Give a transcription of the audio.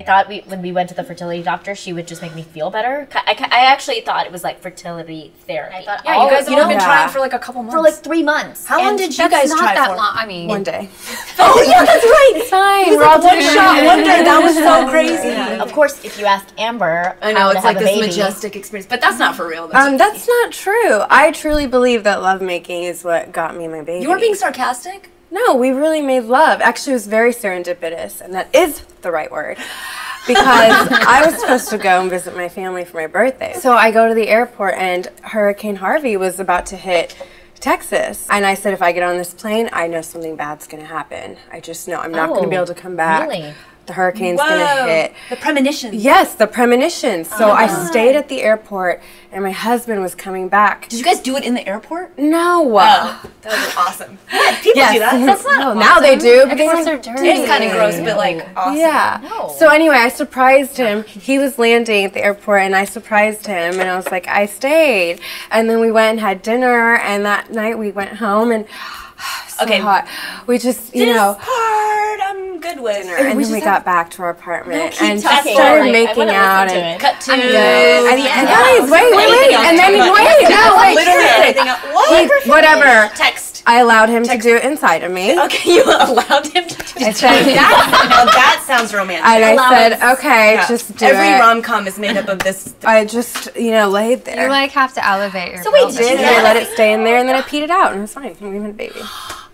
I thought we, when we went to the fertility doctor, she would just make me feel better. I, I actually thought it was like fertility therapy. I thought, Yeah, you guys have know, been Yeah. trying for like a couple months. for like three months. How long did you that's guys not try that for? long. I mean, One day. Oh yeah, that's right. It's fine. We're all one shot, one day. That was so crazy. Of course, if you ask Amber, I how know to it's have like a this baby, majestic experience, but that's not for real. That's Um, that's not true. I truly believe that lovemaking is what got me my baby. you were being sarcastic. No, we really made love. Actually, it was very serendipitous, and that is the right word. Because I was supposed to go and visit my family for my birthday. So I go to the airport, and Hurricane Harvey was about to hit Texas. And I said, if I get on this plane, I know something bad's going to happen. I just know I'm not going to be Oh, able to come back. really? The hurricane's going to hit. The premonition. Yes, the premonition. So I oh stayed at the airport, and my husband was coming back. Did you guys do it in the airport? No. Oh, that was awesome. People Yes. do that. That's not No, now they do, but they Airports don't are dirty. It's kind of gross, but like awesome. Yeah. No. So anyway, I surprised him. He was landing at the airport, and I surprised him, and I was like, I stayed. And then we went and had dinner, and that night we went home, and so Okay. hot. We just, you This know. Part I'm good with. And we then we got back to our apartment keep and talking. started Like, making wanna out to and it. cut to and, the and end. guys, wait, wait, wait, and then wait, no, wait, Literally seriously. everything else. What? He- whatever. Text. I allowed him to do it inside of me. Okay, you allowed him to do I said, that. now that sounds romantic. and I Allowance. said, okay, Yeah. just do Every it. rom com is made up of this. I just, you know, laid there. You like have to elevate your. So we did did. Yeah. I let it stay in there, and then I peed it out, and it was fine. We had a baby.